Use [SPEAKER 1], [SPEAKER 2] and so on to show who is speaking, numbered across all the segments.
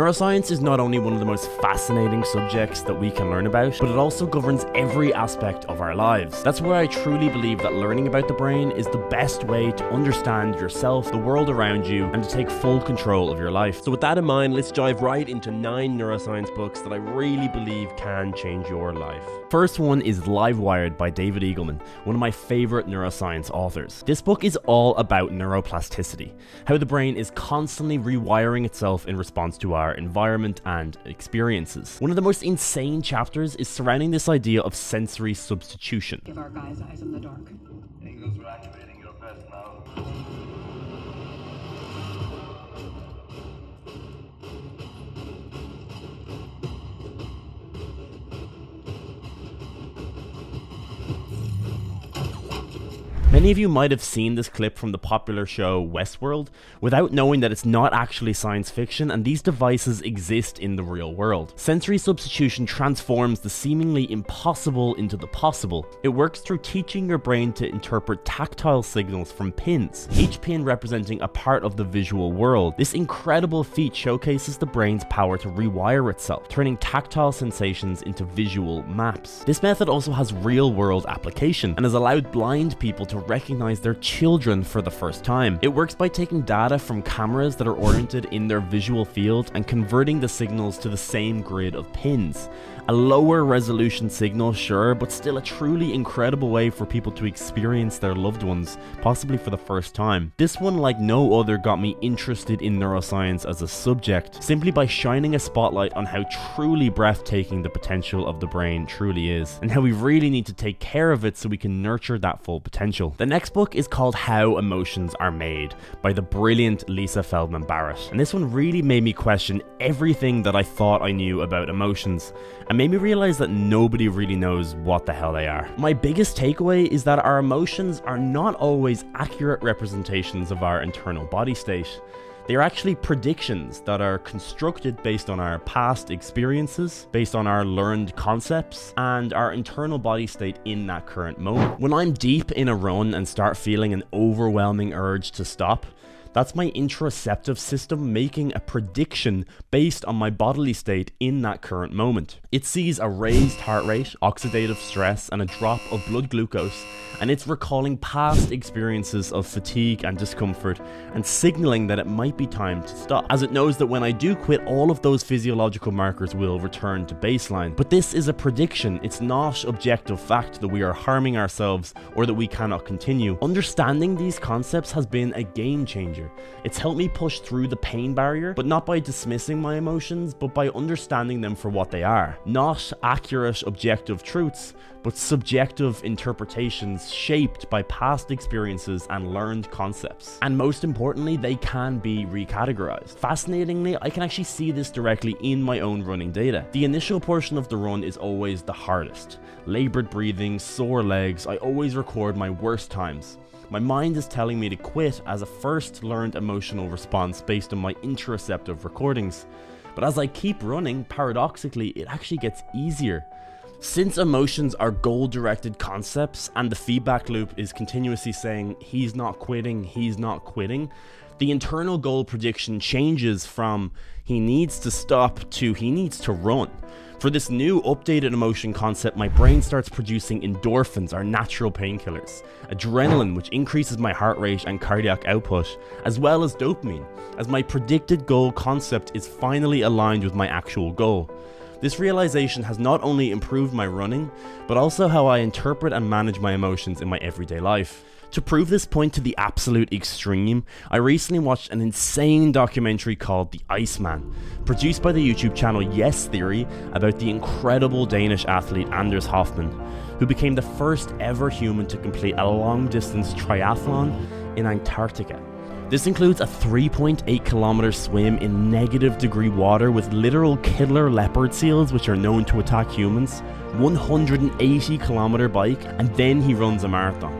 [SPEAKER 1] Neuroscience is not only one of the most fascinating subjects that we can learn about, but it also governs every aspect of our lives. That's why I truly believe that learning about the brain is the best way to understand yourself, the world around you, and to take full control of your life.
[SPEAKER 2] So, with that in mind, let's dive right into nine neuroscience books that I really believe can change your life.
[SPEAKER 1] First one is Livewired by David Eagleman, one of my favorite neuroscience authors. This book is all about neuroplasticity, how the brain is constantly rewiring itself in response to our our environment and experiences. One of the most insane chapters is surrounding this idea of sensory substitution.
[SPEAKER 3] Give our guys eyes in the dark.
[SPEAKER 4] Angels are activating your best now.
[SPEAKER 1] Many of you might have seen this clip from the popular show Westworld without knowing that it's not actually science fiction and these devices exist in the real world. Sensory substitution transforms the seemingly impossible into the possible. It works through teaching your brain to interpret tactile signals from pins, each pin representing a part of the visual world. This incredible feat showcases the brain's power to rewire itself, turning tactile sensations into visual maps. This method also has real world application and has allowed blind people to recognize their children for the first time. It works by taking data from cameras that are oriented in their visual field and converting the signals to the same grid of pins. A lower resolution signal, sure, but still a truly incredible way for people to experience their loved ones, possibly for the first time. This one, like no other, got me interested in neuroscience as a subject, simply by shining a spotlight on how truly breathtaking the potential of the brain truly is, and how we really need to take care of it so we can nurture that full potential. The next book is called How Emotions Are Made by the brilliant Lisa Feldman Barrett, and this one really made me question everything that I thought I knew about emotions and made me realize that nobody really knows what the hell they are. My biggest takeaway is that our emotions are not always accurate representations of our internal body state. They are actually predictions that are constructed based on our past experiences, based on our learned concepts, and our internal body state in that current moment. When I'm deep in a run and start feeling an overwhelming urge to stop, that's my interoceptive system making a prediction based on my bodily state in that current moment. It sees a raised heart rate, oxidative stress, and a drop of blood glucose, and it's recalling past experiences of fatigue and discomfort and signaling that it might be time to stop, as it knows that when I do quit, all of those physiological markers will return to baseline. But this is a prediction, it's not objective fact that we are harming ourselves or that we cannot continue. Understanding these concepts has been a game changer it's helped me push through the pain barrier, but not by dismissing my emotions, but by understanding them for what they are. Not accurate objective truths, but subjective interpretations shaped by past experiences and learned concepts. And most importantly, they can be recategorized. Fascinatingly, I can actually see this directly in my own running data. The initial portion of the run is always the hardest. Labored breathing, sore legs, I always record my worst times. My mind is telling me to quit as a first learned emotional response based on my interoceptive recordings. But as I keep running, paradoxically, it actually gets easier. Since emotions are goal directed concepts and the feedback loop is continuously saying he's not quitting, he's not quitting, the internal goal prediction changes from he needs to stop to he needs to run. For this new updated emotion concept, my brain starts producing endorphins, our natural painkillers, adrenaline, which increases my heart rate and cardiac output, as well as dopamine, as my predicted goal concept is finally aligned with my actual goal. This realization has not only improved my running, but also how I interpret and manage my emotions in my everyday life. To prove this point to the absolute extreme, I recently watched an insane documentary called The Iceman, produced by the YouTube channel Yes Theory about the incredible Danish athlete Anders Hofman, who became the first ever human to complete a long distance triathlon in Antarctica. This includes a 3.8 kilometer swim in negative degree water with literal killer leopard seals, which are known to attack humans, 180 kilometer bike, and then he runs a marathon.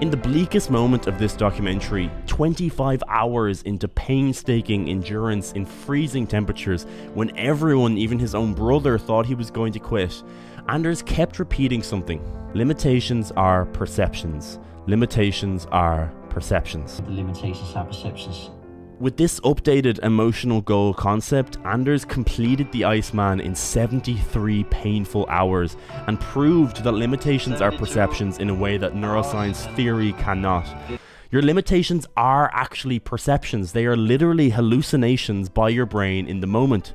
[SPEAKER 1] In the bleakest moment of this documentary, 25 hours into painstaking endurance in freezing temperatures, when everyone, even his own brother, thought he was going to quit, Anders kept repeating something Limitations are perceptions. Limitations are perceptions.
[SPEAKER 5] Limitations are perceptions.
[SPEAKER 1] With this updated emotional goal concept, Anders completed the Iceman in 73 painful hours and proved that limitations are perceptions in a way that neuroscience theory cannot. Your limitations are actually perceptions, they are literally hallucinations by your brain in the moment.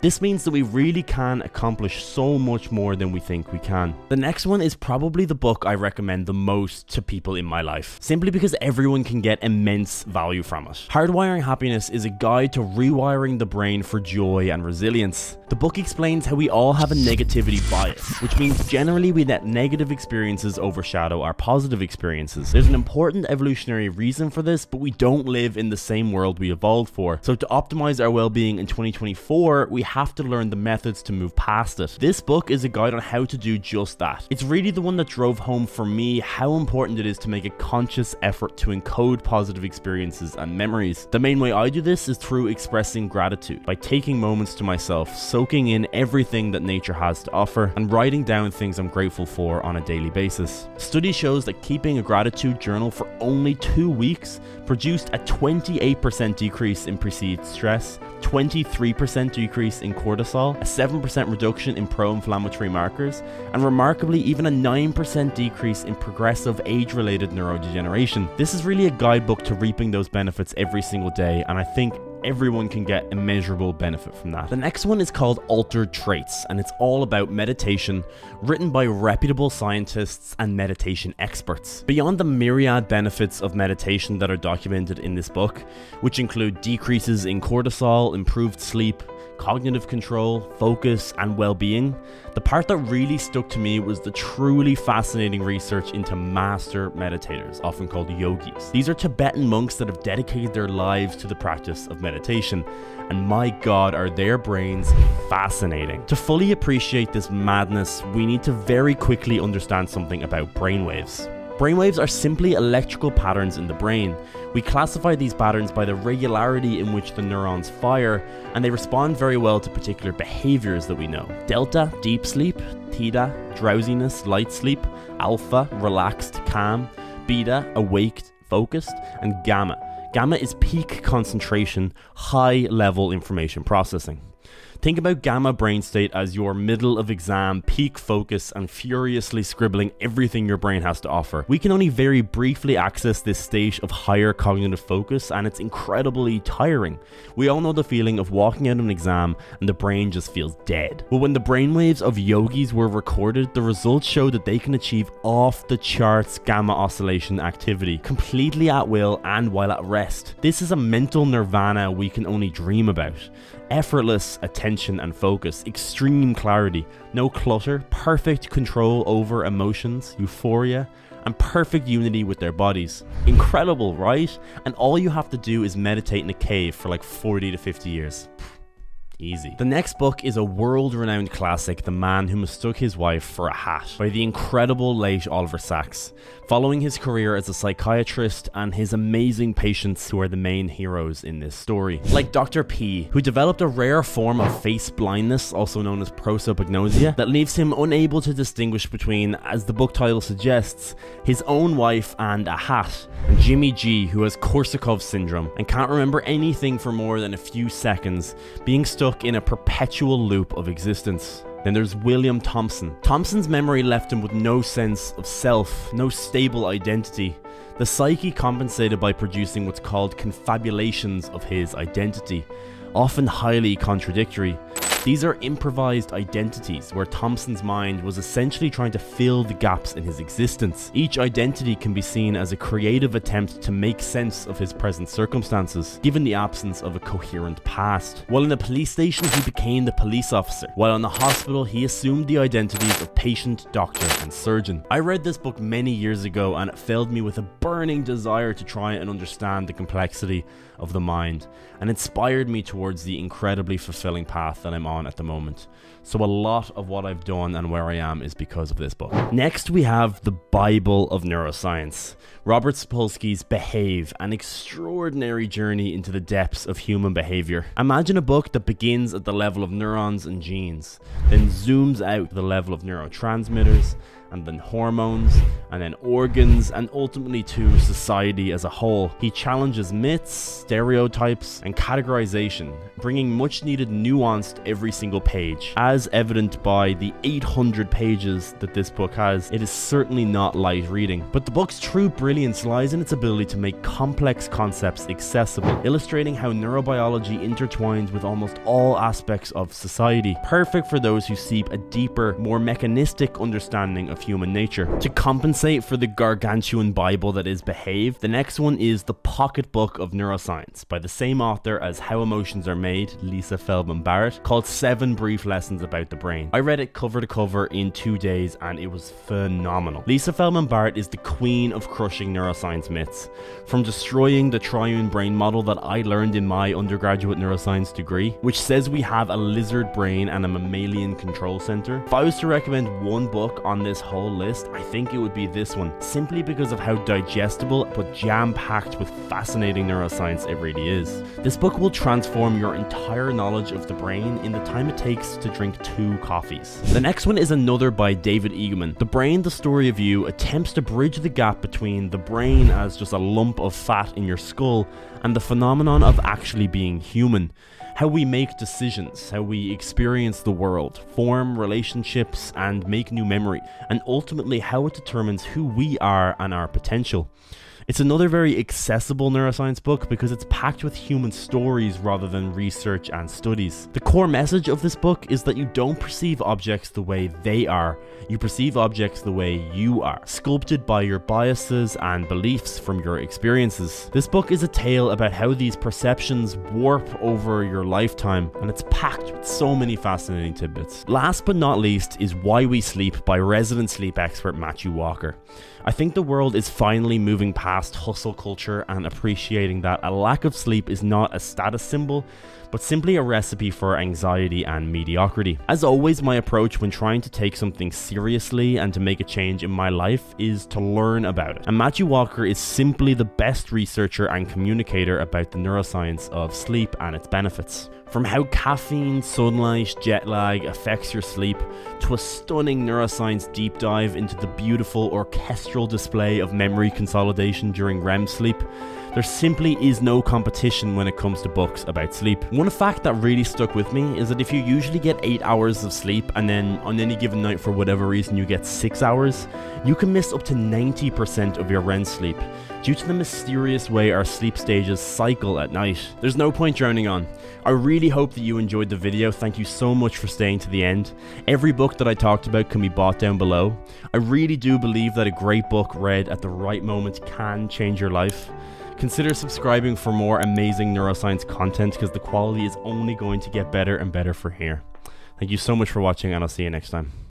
[SPEAKER 1] This means that we really can accomplish so much more than we think we can. The next one is probably the book I recommend the most to people in my life, simply because everyone can get immense value from it. Hardwiring Happiness is a guide to rewiring the brain for joy and resilience. The book explains how we all have a negativity bias, which means generally we let negative experiences overshadow our positive experiences. There's an important evolutionary reason for this, but we don't live in the same world we evolved for. So to optimize our well-being in 2024, we have to learn the methods to move past it. This book is a guide on how to do just that. It's really the one that drove home for me how important it is to make a conscious effort to encode positive experiences and memories. The main way I do this is through expressing gratitude, by taking moments to myself, soaking in everything that nature has to offer, and writing down things I'm grateful for on a daily basis. Study shows that keeping a gratitude journal for only two weeks produced a 28% decrease in perceived stress, 23% decrease in cortisol, a 7% reduction in pro inflammatory markers, and remarkably, even a 9% decrease in progressive age related neurodegeneration. This is really a guidebook to reaping those benefits every single day, and I think everyone can get immeasurable benefit from that. The next one is called Altered Traits, and it's all about meditation, written by reputable scientists and meditation experts. Beyond the myriad benefits of meditation that are documented in this book, which include decreases in cortisol, improved sleep, cognitive control, focus, and well being, the part that really stuck to me was the truly fascinating research into master meditators, often called yogis. These are Tibetan monks that have dedicated their lives to the practice of meditation, and my god, are their brains fascinating. To fully appreciate this madness, we need to very quickly understand something about brainwaves. Brainwaves are simply electrical patterns in the brain. We classify these patterns by the regularity in which the neurons fire, and they respond very well to particular behaviors that we know. Delta, deep sleep, theta, drowsiness, light sleep, alpha, relaxed, calm, beta, awake, focused, and gamma. Gamma is peak concentration, high level information processing. Think about gamma brain state as your middle of exam, peak focus, and furiously scribbling everything your brain has to offer. We can only very briefly access this state of higher cognitive focus, and it's incredibly tiring. We all know the feeling of walking out of an exam and the brain just feels dead. But when the brainwaves of yogis were recorded, the results showed that they can achieve off the charts gamma oscillation activity, completely at will and while at rest. This is a mental nirvana we can only dream about effortless attention and focus, extreme clarity, no clutter, perfect control over emotions, euphoria, and perfect unity with their bodies. Incredible, right? And all you have to do is meditate in a cave for like 40 to 50 years. Easy. The next book is a world renowned classic, The Man Who Mistook His Wife for a Hat, by the incredible late Oliver Sacks, following his career as a psychiatrist and his amazing patients who are the main heroes in this story. Like Dr. P, who developed a rare form of face blindness, also known as prosopagnosia, that leaves him unable to distinguish between, as the book title suggests, his own wife and a hat, and Jimmy G, who has Korsakoff syndrome and can't remember anything for more than a few seconds, being stuck stuck in a perpetual loop of existence. Then there's William Thompson. Thompson's memory left him with no sense of self, no stable identity. The psyche compensated by producing what's called confabulations of his identity, often highly contradictory. These are improvised identities where Thompson's mind was essentially trying to fill the gaps in his existence. Each identity can be seen as a creative attempt to make sense of his present circumstances, given the absence of a coherent past. While in the police station, he became the police officer. While in the hospital, he assumed the identities of patient, doctor, and surgeon. I read this book many years ago and it filled me with a burning desire to try and understand the complexity of the mind and inspired me towards the incredibly fulfilling path that I'm on at the moment. So, a lot of what I've done and where I am is because of this book. Next, we have The Bible of Neuroscience Robert Sapolsky's Behave, an extraordinary journey into the depths of human behavior. Imagine a book that begins at the level of neurons and genes, then zooms out to the level of neurotransmitters and then hormones, and then organs, and ultimately to society as a whole. He challenges myths, stereotypes, and categorization, bringing much needed nuance to every single page. As evident by the 800 pages that this book has, it is certainly not light reading. But the book's true brilliance lies in its ability to make complex concepts accessible, illustrating how neurobiology intertwines with almost all aspects of society, perfect for those who seek a deeper, more mechanistic understanding of human nature. To compensate for the gargantuan Bible that is Behave, the next one is The Pocketbook of Neuroscience by the same author as How Emotions Are Made, Lisa Feldman Barrett, called Seven Brief Lessons About the Brain. I read it cover to cover in two days and it was phenomenal. Lisa Feldman Barrett is the queen of crushing neuroscience myths. From destroying the triune brain model that I learned in my undergraduate neuroscience degree, which says we have a lizard brain and a mammalian control center. If I was to recommend one book on this whole list, I think it would be this one, simply because of how digestible but jam packed with fascinating neuroscience it really is. This book will transform your entire knowledge of the brain in the time it takes to drink two coffees. The next one is another by David Eagleman. The Brain, the Story of You attempts to bridge the gap between the brain as just a lump of fat in your skull and the phenomenon of actually being human how we make decisions, how we experience the world, form relationships, and make new memory, and ultimately how it determines who we are and our potential. It's another very accessible neuroscience book because it's packed with human stories rather than research and studies. The core message of this book is that you don't perceive objects the way they are, you perceive objects the way you are, sculpted by your biases and beliefs from your experiences. This book is a tale about how these perceptions warp over your lifetime, and it's packed with so many fascinating tidbits. Last but not least is Why We Sleep by resident sleep expert Matthew Walker. I think the world is finally moving past hustle culture and appreciating that a lack of sleep is not a status symbol, but simply a recipe for anxiety and mediocrity. As always, my approach when trying to take something seriously and to make a change in my life is to learn about it. And Matthew Walker is simply the best researcher and communicator about the neuroscience of sleep and its benefits. From how caffeine, sunlight, jet lag affects your sleep, to a stunning neuroscience deep dive into the beautiful orchestral display of memory consolidation during REM sleep, there simply is no competition when it comes to books about sleep. One fact that really stuck with me is that if you usually get 8 hours of sleep and then on any given night for whatever reason you get 6 hours, you can miss up to 90% of your REM sleep due to the mysterious way our sleep stages cycle at night. There's no point drowning on. I really hope that you enjoyed the video. Thank you so much for staying to the end. Every book that I talked about can be bought down below. I really do believe that a great book read at the right moment can change your life. Consider subscribing for more amazing neuroscience content because the quality is only going to get better and better for here. Thank you so much for watching and I'll see you next time.